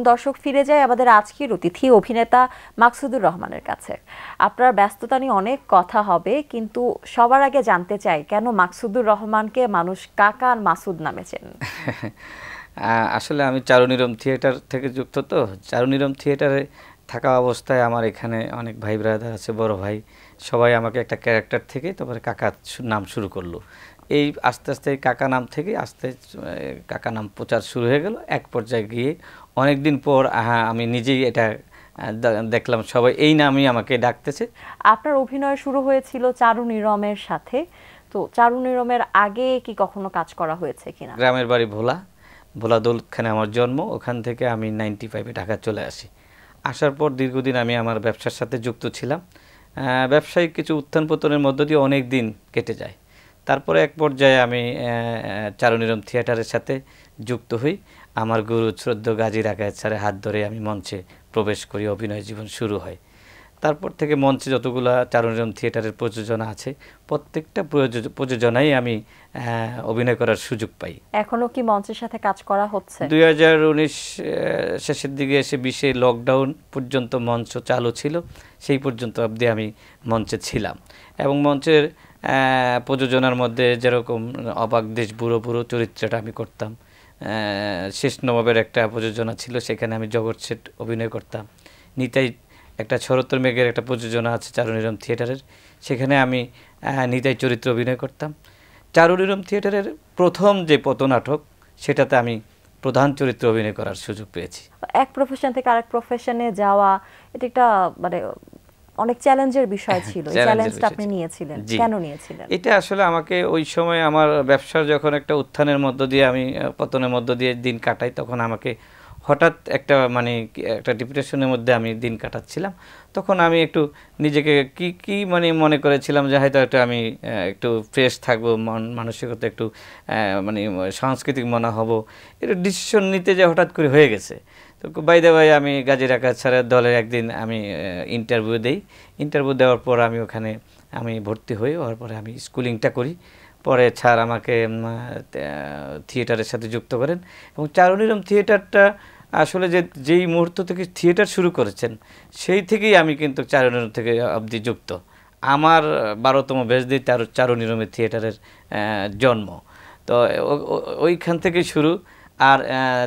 তরুণ দর্শক ফিরে যায় আমাদের আজকের অতিথি অভিনেতা মাকসুদুর রহমানের কাছে। আপনার ব্যস্ততা নিয়ে অনেক কথা হবে, কিন্তু সবার আগে জানতে চাই, কেন মাকসুদুর রহমানকে মানুষ কাকা আর মাসুদ নামে চেনেন? আসলে আমি চারুনিরম থিয়েটার থেকে যুক্ত তো। চারুনিরম থিয়েটারে থাকা অবস্থায় আমার এখানে অনেক ভাই ব্রাদার আছে, বড় ভাই। সবাই আমাকে একটা ক্যারেক্টার থেকে তারপরে কাকা নাম শুরু করল। এই আস্তে আস্তে কাকা নাম থেকে আস্তে কাকা নাম প্রচার শুরু হয়ে গেল। এক পর্যায়ে গিয়ে অনেক দিন পর হ্যাঁ আমি নিজেই এটা দেখলাম সবাই এই নামই আমাকে ডাকতেছে। আপনার অভিনয় শুরু হয়েছিল চারু নিরমের সাথে। তো চারু নিরমের আগে কি কখনো কাজ করা হয়েছে কিনা? গ্রামের বাড়ি ভোলা। ভোলা দৌলতখানে আমার জন্ম। ওখান থেকে আমি নাইনটি ফাইভে ঢাকা চলে আসি। আসার পর দীর্ঘদিন আমি আমার ব্যবসার সাথে যুক্ত ছিলাম। ব্যবসায়িক কিছু উত্থান পতনের মধ্য দিয়ে অনেক দিন কেটে যায়। তারপরে এক পর্যায়ে আমি চারুনিরম থিয়েটারের সাথে যুক্ত হই। আমার গুরু শ্রদ্ধ গাজী রাকায়েত স্যারের হাত ধরে আমি মঞ্চে প্রবেশ করি অভিনয় জীবন শুরু হয়। তারপর থেকে মঞ্চে যতগুলো চারুনিরম থিয়েটারের প্রযোজনা আছে প্রত্যেকটা প্রযোজনাই আমি অভিনয় করার সুযোগ পাই। এখনও কি মঞ্চের সাথে কাজ করা হচ্ছে? দুই হাজার উনিশ শেষের দিকে এসে বিশে লকডাউন পর্যন্ত মঞ্চ চালু ছিল সেই পর্যন্ত অবধি আমি মঞ্চে ছিলাম। এবং মঞ্চের প্রযোজনার মধ্যে যেরকম অবাক দেশ বুড়ো বুড়ো চরিত্রটা আমি করতাম। শেষ নবাবের একটা প্রযোজনা ছিল, সেখানে আমি জগৎ সেট অভিনয় করতাম। নিতাই একটা শরত্তর মেঘের একটা প্রযোজনা আছে, চারুনিরম থিয়েটারের। সেখানে আমি নিতাই চরিত্র অভিনয় করতাম। চারুনিরম থিয়েটারের প্রথম যে পতনাটক সেটাতে আমি প্রধান চরিত্র অভিনয় করার সুযোগ পেয়েছি। এক প্রফেশন থেকে আরেক প্রফেশনে যাওয়া, এটা একটা মানে অনেক চ্যালেঞ্জের বিষয় ছিল। চ্যালেঞ্জটা আপনি নিয়েছিলেন। কেন নিয়েছিলেন? এটা আসলে আমাকে ওই সময় আমার ব্যবসার যখন একটা উত্থানের মধ্য দিয়ে আমি পতনের মধ্য দিয়ে দিন কাটাই তখন আমাকে হঠাৎ একটা মানে একটা ডিপ্রেশনের মধ্যে আমি দিন কাটাচ্ছিলাম। তখন আমি একটু নিজেকে কি কি মানে মনে করেছিলাম যে হয়তো একটু আমি একটু ফ্রেশ থাকব, মন, মানসিকতা একটু মানে সাংস্কৃতিক মনে হব, এটা ডিসিশন নিতে যে হঠাৎ করে হয়ে গেছে। তো বাইদে ভাই আমি গাজী রাকাত স্যারের দলের একদিন আমি ইন্টারভিউ দেই। ইন্টারভিউ দেওয়ার পর আমি ওখানে, আমি ভর্তি হই, হওয়ার পরে আমি স্কুলিংটা করি। পরে স্যার আমাকে থিয়েটারের সাথে যুক্ত করেন। এবং চারুনিরম থিয়েটারটা আসলে যে, যেই মুহূর্ত থেকে থিয়েটার শুরু করেছেন, সেই থেকেই আমি কিন্তু চারুনিরম থেকে অবধি যুক্ত। আমার বারোতম বেশ দিয়ে চারু চারুনিরমের থিয়েটারের জন্ম। তো ওইখান থেকে শুরু। আর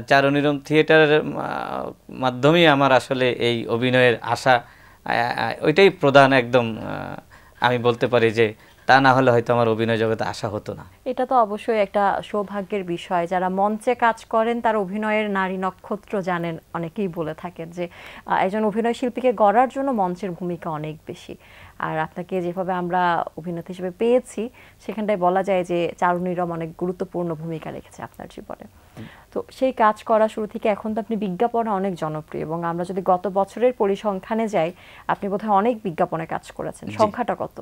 চারুনিরম থিয়েটারের মাধ্যমেই আমার আসলে এই অভিনয়ের আশা ওইটাই প্রধান একদম আমি বলতে পারি যে তা না হলে হয়তো আমার অভিনয় জগতে আসা হতো না। এটা তো অবশ্যই একটা সৌভাগ্যের বিষয়। যারা মঞ্চে কাজ করেন তার অভিনয়ের নারী নক্ষত্র জানেন অনেকেই বলে থাকেন যে একজন অভিনয় শিল্পীকে গড়ার জন্য মঞ্চের ভূমিকা অনেক বেশি। আর আপনাকে যেভাবে আমরা অভিনেতা হিসেবে পেয়েছি সেখানটায় বলা যায় যে চারুনিরম অনেক গুরুত্বপূর্ণ ভূমিকা রেখেছে আপনার জীবনে। তো সেই কাজ করা শুরু থেকে এখন তো আপনি বিজ্ঞাপনে অনেক জনপ্রিয় এবং আমরা যদি গত বছরের পরিসংখ্যানে যাই আপনি বোধহয় অনেক বিজ্ঞাপনে কাজ করেছেন। সংখ্যাটা কত?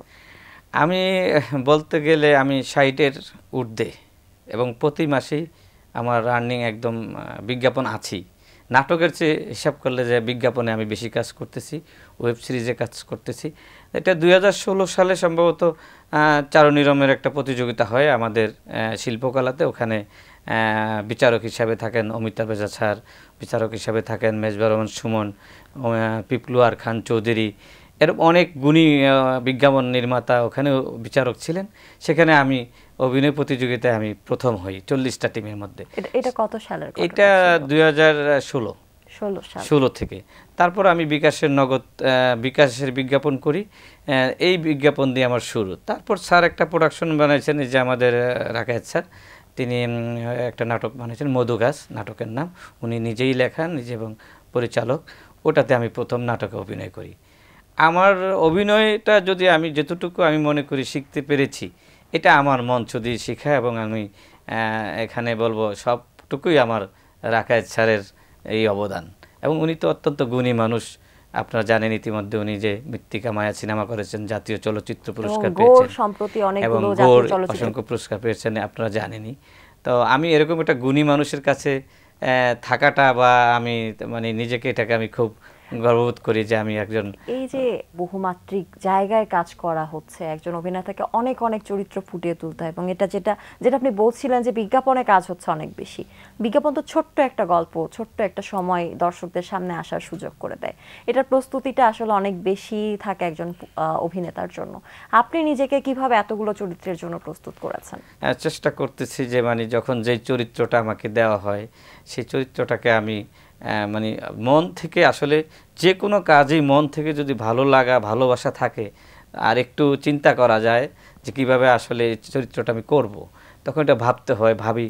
আমি, বলতে গেলে আমি সাইটের ঊর্ধ্বে এবং প্রতি মাসেই আমার রানিং একদম বিজ্ঞাপন আছি নাটকের চেয়ে হিসাব করলে যে বিজ্ঞাপনে আমি বেশি কাজ করতেছি, ওয়েব সিরিজে কাজ করতেছি। এটা দু হাজার ষোলো সালে সম্ভবত চারুনিরমের একটা প্রতিযোগিতা হয় আমাদের শিল্পকলাতে। ওখানে বিচারক হিসাবে থাকেন অমিতাভ বেজা স্যার, বিচারক হিসাবে থাকেন মেজবা রহমান সুমন পিপলুয়ার খান চৌধুরী এরকম অনেক গুণী বিজ্ঞাপন নির্মাতা ওখানেও বিচারক ছিলেন। সেখানে আমি অভিনয় প্রতিযোগিতায় আমি প্রথম হই চল্লিশটা টিমের মধ্যে। এটা কত সালের এটা দুই হাজার ষোলো। ষোলো থেকে। তারপর আমি বিকাশের নগদ বিকাশের বিজ্ঞাপন করি এই বিজ্ঞাপন দিয়ে আমার শুরু। তারপর স্যার একটা প্রোডাকশন বানাইছেন যে আমাদের রাকায়েত স্যার তিনি একটা নাটক বানিয়েছেন মধুগাছ নাটকের নাম। উনি নিজেই লেখা নিজে এবং পরিচালক। ওটাতে আমি প্রথম নাটকে অভিনয় করি। আমার অভিনয়টা যদি আমি যতটুকু আমি মনে করি শিখতে পেরেছি এটা আমার মঞ্চ দিয়ে শেখা এবং আমি এখানে বলব সবটুকুই আমার রাকায়েত স্যারের এই অবদান। এবং উনি তো অত্যন্ত গুণী মানুষ আপনারা জানেন ইতিমধ্যে উনি যে মৃত্তিকা মায়া সিনেমা করেছেন জাতীয় চলচ্চিত্র পুরস্কার পেয়েছেন এবং গোর অসংখ্য পুরস্কার পেয়েছেন আপনারা জানেনই। তো আমি এরকম একটা গুণী মানুষের কাছে থাকাটা বা আমি মানে নিজেকে এটাকে আমি খুব গর্ববোধ করি যে আমি একজন এই যে বহুমাত্রিক জায়গায় কাজ করা হচ্ছে একজন অভিনেতাকে অনেক অনেক চরিত্র ফুটিয়ে তুলতে হয় এবং এটা যেটা যেটা আপনি বলছিলেন যে বিজ্ঞাপনে কাজ হচ্ছে অনেক বেশি। বিজ্ঞাপন তো ছোট্ট একটা গল্প ছোট্ট একটা সময় দর্শকদের সামনে আসার সুযোগ করে দেয়। এটার প্রস্তুতিটা আসলে অনেক বেশি থাকে একজন অভিনেতার জন্য। আপনি নিজেকে কীভাবে এতগুলো চরিত্রের জন্য প্রস্তুত করেছেন? চেষ্টা করতেছি যে মানে যখন যেই চরিত্রটা আমাকে দেওয়া হয় সেই চরিত্রটাকে আমি মানে মন থেকে আসলে যে কোনো কাজেই মন থেকে যদি ভালো লাগা, ভালোবাসা থাকে, আর একটু চিন্তা করা যায় যে কীভাবে আসলে চরিত্রটা আমি করব। তখন এটা ভাবতে হয়, ভাবি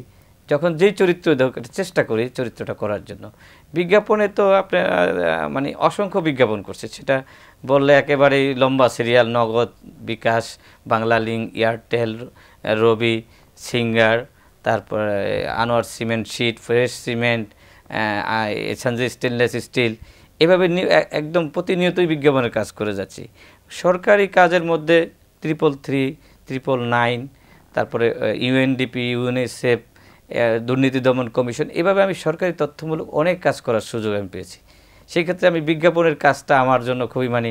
যখন যেই চরিত্র চেষ্টা করি চরিত্রটা করার জন্য বিজ্ঞাপনে তো আপনার মানে অসংখ্য বিজ্ঞাপন করছে সেটা বললে একেবারেই লম্বা serial Nagad bKash, Banglalink Airtel Robi, Singer, তারপরে Anwar cement sheet fresh cement এসানজি stainless steel এভাবে একদম প্রতিনিয়তই বিজ্ঞাপনের কাজ করে যাচ্ছি। সরকারি কাজের মধ্যে ত্রিপল থ্রি ত্রিপল নাইন তারপরে ইউএনডিপি ইউএনএসএফ দুর্নীতি দমন কমিশন, এভাবে আমি সরকারি তথ্যমূলক অনেক কাজ করার সুযোগ আমি পেয়েছি। সেই ক্ষেত্রে আমি বিজ্ঞাপনের কাজটা আমার জন্য খুবই মানে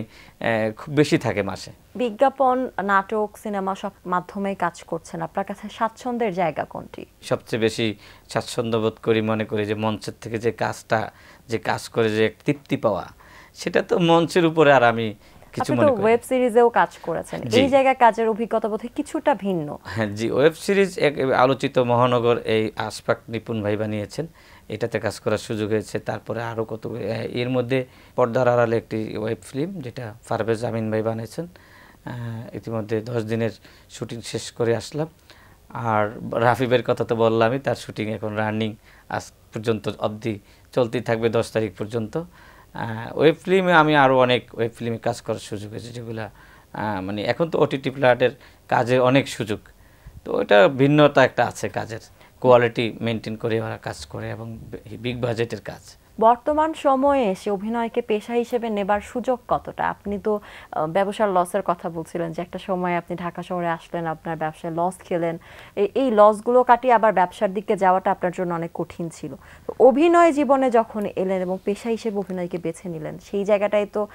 খুব বেশি থাকে মাসে। বিজ্ঞাপন নাটক সিনেমা সব মাধ্যমে কাজ করছেন। আপনার কাছে স্বাচ্ছন্দ্যের জায়গা কোনটি? সবচেয়ে বেশি স্বাচ্ছন্দ্য বোধ করি মনে করি যে মঞ্চের থেকে যে কাজটা যে কাজ করে যে তৃপ্তি পাওয়া সেটা তো মঞ্চের উপরে আর আমি কিছু মনে করি ওয়েব সিরিজেও কাজ করেছেন। এই জায়গায় কাজের অভিজ্ঞতা বোধহয় কিছুটা ভিন্ন। হ্যাঁ জি ওয়েব সিরিজ এক আলোচিত মহানগর এই আশফাক নিপুণ ভাই বানিয়েছেন। এটাতে কাজ করার সুযোগ হয়েছে। তারপরে আরও কত এর মধ্যে পর্দার আড়ালে একটি ওয়েব ফিল্ম যেটা ফারভেজ আমিন ভাই বানিয়েছেন। ইতিমধ্যে দশ দিনের শুটিং শেষ করে আসলাম। আর রাফিবের কথা তো বললামই, তার শুটিং এখন রানিং আজ পর্যন্ত অবধি চলতেই থাকবে দশ তারিখ পর্যন্ত। ওয়েব ফিল্মে আমি আরও অনেক ওয়েব ফিল্মে কাজ করার সুযোগ হয়েছে, যেগুলা মানে এখন তো ওটিটি প্ল্যাটের কাজে অনেক সুযোগ। তো ওটা ভিন্নতা একটা আছে কাজের। কোয়ালিটি মেনটেন করে ওরা কাজ করে এবং বিগ বাজেটের কাজ। বর্তমান সময়ে এসে অভিনয়কে পেশা হিসেবে নেবার সুযোগ কতটা? আপনি তো ব্যবসার লসের কথা বলছিলেন যে একটা সময় আপনি ঢাকা শহরে আসলেন, আপনার ব্যবসায় লস খেলেন। এই- লসগুলো কাটিয়ে আবার ব্যবসার দিকে যাওয়াটা আপনার জন্য অনেক কঠিন ছিল। তো অভিনয় জীবনে যখন এলেন এবং পেশা হিসেবে অভিনয়কে বেছে নিলেন, সেই জায়গাটায় তো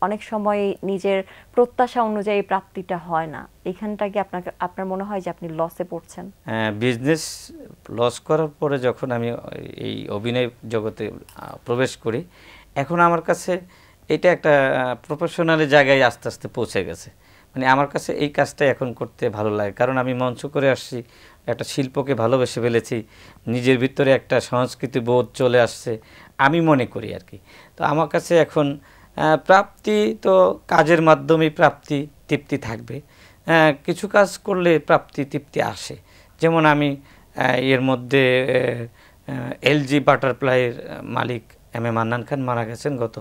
অনেক সময় নিজের প্রত্যাশা অনুযায়ী প্রাপ্তিটা হয় না। এখানটা কি আপনাকে, আপনার মনে হয় যে আপনি লসে পড়ছেন? হ্যাঁ বিজনেস লস করার পরে যখন আমি এই অভিনয় জগতে আহ, প্রবেশ করি। এখন আমার কাছে এটা একটা প্রফেশনালি জায়গায় আস্তে আস্তে পৌঁছে গেছে। মানে আমার কাছে এই কাজটা এখন করতে ভালো লাগে। কারণ আমি মঞ্চ করে আসছি একটা শিল্পকে ভালোবেসে ফেলেছি নিজের ভিতরে একটা সংস্কৃতি বোধ চলে আসছে আমি মনে করি আর কি। তো আমার কাছে এখন প্রাপ্তি তো কাজের মাধ্যমেই প্রাপ্তি তৃপ্তি থাকবে। কিছু কাজ করলে প্রাপ্তি তৃপ্তি আসে। যেমন আমি এর মধ্যে এলজি বাটারফ্লাইয়ের মালিক এম এ মান্নান খান মারা গেছেন গত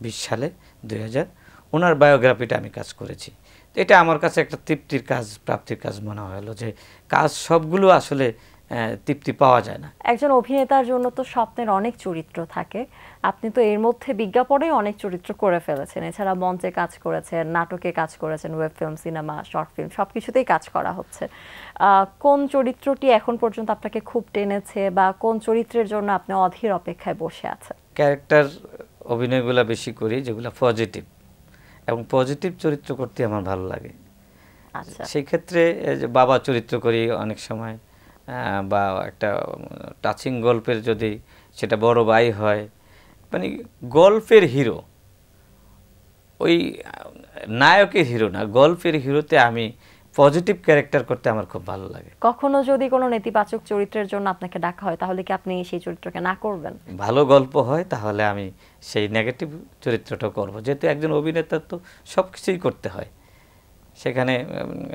বিশ সালে, দুই হাজার। ওনার বায়োগ্রাফিটা আমি কাজ করেছি। এটা আমার কাছে একটা তৃপ্তির কাজ, প্রাপ্তির কাজ মনে হলো যে কাজ সবগুলো আসলে তৃপ্তি পাওয়া যায় না। একজন অভিনেতার জন্য তো স্বপ্নের অনেক চরিত্র থাকে। আপনি তো এর মধ্যে বিজ্ঞাপনেই অনেক চরিত্র করে ফেলেছেন। এছাড়া মঞ্চে কাজ করেছেন নাটকে কাজ করেছেন web film cinema short film সব কিছুতেই কাজ করা হচ্ছে। কোন চরিত্রটি এখন পর্যন্ত আপনাকে খুব টেনেছে বা কোন চরিত্রের জন্য আপনি অধীর অপেক্ষায় বসে আছেন? ক্যারেক্টার অভিনয়গুলো বেশি করি যেগুলো পজিটিভ এবং পজিটিভ চরিত্র করতে আমার ভালো লাগে। আচ্ছা। সেই ক্ষেত্রে বাবা চরিত্র করি অনেক সময় বা একটা টাচিং গল্পের যদি সেটা বড় ভাই হয় মানে গল্পের হিরো। ওই নায়কের হিরো না গল্পের হিরোতে আমি পজিটিভ ক্যারেক্টার করতে আমার খুব ভালো লাগে। কখনো যদি কোনো নেতিবাচক চরিত্রের জন্য আপনাকে ডাকা হয় তাহলে কি আপনি সেই চরিত্রকে না করবেন? ভালো গল্প হয় তাহলে আমি সেই নেগেটিভ চরিত্রটা করব। যেহেতু একজন অভিনেতার তো সব কিছুই করতে হয়। সেখানে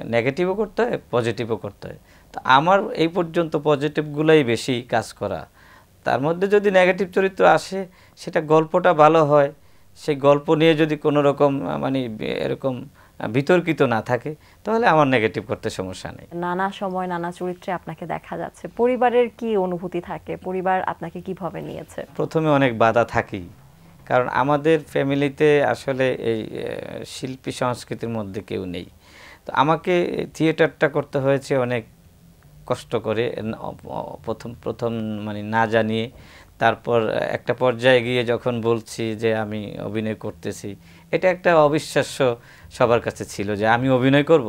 নেগেটিভও করতে হয় পজিটিভও করতে হয়। তো আমার এই পর্যন্ত পজিটিভগুলোই বেশি কাজ করা তার মধ্যে যদি নেগেটিভ চরিত্র আসে সেটা গল্পটা ভালো হয়। সেই গল্প নিয়ে যদি কোনো রকম মানে এরকম বিতর্কিত না থাকে তাহলে আমার নেগেটিভ করতে সমস্যা নেই। নানা সময় নানা চরিত্রে আপনাকে দেখা যাচ্ছে। পরিবারের কি অনুভূতি থাকে? পরিবার আপনাকে কীভাবে নিয়েছে? প্রথমে অনেক বাধা থাকেই। কারণ আমাদের ফ্যামিলিতে আসলে এই শিল্পী সংস্কৃতির মধ্যে কেউ নেই। তো আমাকে থিয়েটারটা করতে হয়েছে অনেক কষ্ট করে প্রথম প্রথম মানে না জানিয়ে তারপর একটা পর্যায়ে গিয়ে যখন বলছি যে আমি অভিনয় করতেছি, এটা একটা অবিশ্বাস্য সবার কাছে ছিল যে আমি অভিনয় করব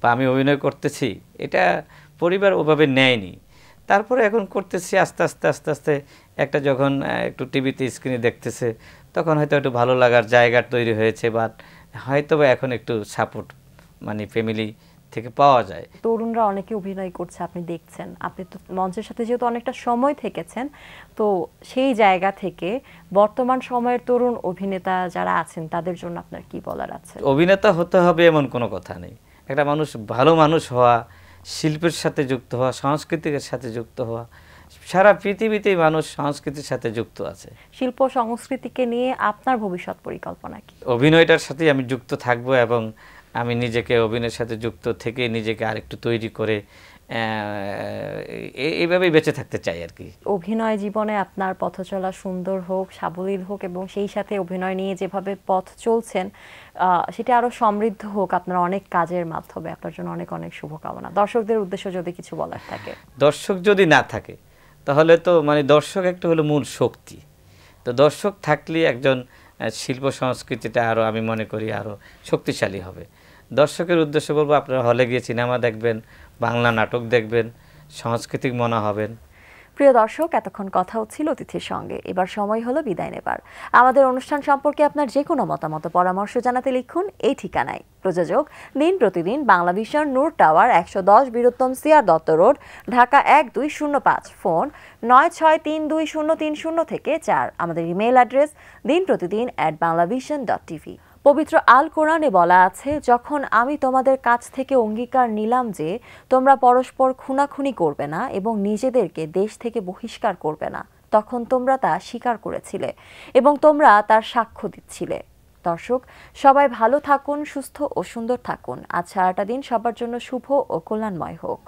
বা আমি অভিনয় করতেছি। এটা পরিবার ওভাবে নেয়নি। তারপরে এখন করতেছি আস্তে আস্তে আস্তে আস্তে একটা যখন একটু টিভিতে স্ক্রিনে দেখতেছে, তখন হয়তো একটু ভালো লাগার জায়গা তৈরি হয়েছে বাট হয়তো বা এখন একটু সাপোর্ট মানে ফ্যামিলি থেকে পাওয়া যায়। তরুণরা অনেকে অভিনয় করছে আপনি দেখছেন। আপনি তো মঞ্চের সাথে যেহেতু অনেকটা সময় থেকেছেন তো সেই জায়গা থেকে বর্তমান সময়ের তরুণ অভিনেতা যারা আছেন তাদের জন্য আপনার কি বলার আছে? অভিনেতা হতে হবে এমন কোনো কথা নেই। একটা মানুষ ভালো মানুষ হওয়া শিল্পের সাথে যুক্ত হওয়া সংস্কৃতির সাথে যুক্ত হওয়া সারা পৃথিবীতেই মানুষ সংস্কৃতির সাথে যুক্ত আছে। শিল্প সংস্কৃতিকে নিয়ে আপনার ভবিষ্যৎ পরিকল্পনা কি? অভিনয়টার সাথেই আমি যুক্ত থাকব এবং আমি নিজেকে অভিনয়ের সাথে যুক্ত থেকে নিজেকে আরেকটু তৈরি করে এইভাবেই বেঁচে থাকতে চাই আর কি। অভিনয় জীবনে আপনার পথ চলা সুন্দর হোক সাবলীল হোক এবং সেই সাথে অভিনয় নিয়ে যেভাবে পথ চলছেন সেটা আরও সমৃদ্ধ হোক আপনার অনেক কাজের মাধ্যমে। আপনার জন্য অনেক অনেক শুভকামনা। দর্শকদের উদ্দেশ্য যদি কিছু বলার থাকে। দর্শক যদি না থাকে তাহলে তো মানে দর্শক একটা হলো মূল শক্তি। তো দর্শক থাকলে একজন শিল্প সংস্কৃতিটা আরও আমি মনে করি আরও শক্তিশালী হবে। দর্শকের উদ্দেশ্য বলব, আপনারা হলে গিয়ে সিনেমা দেখবেন, বাংলা নাটক দেখবেন, সাংস্কৃতিক মনে হবেন প্রিয় দর্শক, এতক্ষণ কথা হচ্ছিল অতিথির সঙ্গে। এবার সময় হলো বিদায় নেবার। আমাদের অনুষ্ঠান সম্পর্কে আপনার যে কোনো মতামত, পরামর্শ জানাতে লিখুন এই ঠিকানায়। প্রযোজক দিন প্রতিদিন বাংলা ভিশন, নূর টাওয়ার, একশো দশ বীরুত্তম সিআর দত্ত রোড, ঢাকা এক দুই শূন্য পাঁচ। ফোন নয় ছয় তিন দুই শূন্য তিন শূন্য থেকে চার। আমাদের ইমেল অ্যাড্রেস দিন Protidin at Banglavision dot TV পবিত্র আল কোরআনে বলা আছে, যখন আমি তোমাদের কাছ থেকে অঙ্গীকার নিলাম যে, তোমরা পরস্পর খুনাখুনি করবে না এবং নিজেদেরকে দেশ থেকে বহিষ্কার করবে না, তখন তোমরা তা স্বীকার করেছিলে এবং তোমরা তার সাক্ষ্য দিচ্ছিলে। দর্শক, সবাই ভালো থাকুন, সুস্থ ও সুন্দর থাকুন। আজ সারাটা দিন সবার জন্য শুভ ও কল্যাণময় হোক।